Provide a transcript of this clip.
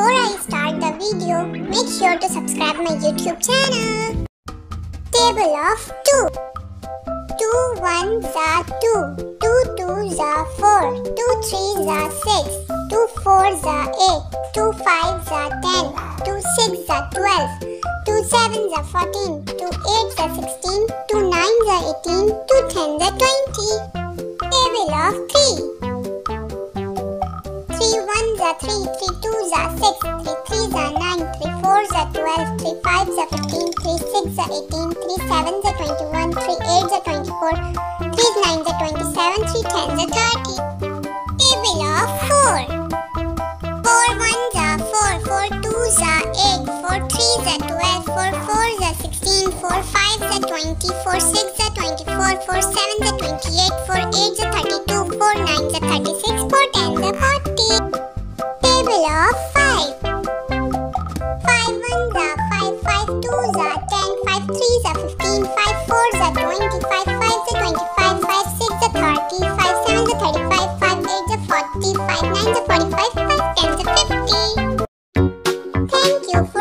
Before I start the video, make sure to subscribe my YouTube channel. Table of 2 2 1s are 2 2 2s are 4 2 3s are 6 2 4s are 8 2 5s are 10 2 6s are 12 2 7s are 14 2 8s are 16 2 9s are 18 2 10s are 20 Table of 3 3 1s are 3 3 2 are 12, 3 5s are 15, 3 6s are 18, 3 7s are 21, 3 8s are 24, 3 9s are 27, 3 10s are 30. Table of 4. 4 1s are 4, 4 2s are 8, 4 3s are 12, 4 4s are 16, 4 5s are 20, 4 6s are 24, 4 7s are 28, 4 8s are 32, 4 9s are 36, 4 10s are 40. Table of 5. twos are 10, 5 threes are 15, 5 fours are 20, 5 are 25, 5 six are 30, 5 sevens are 35, 5 eights are 40, 5 nines are 45, 5 tens are 50. Thank you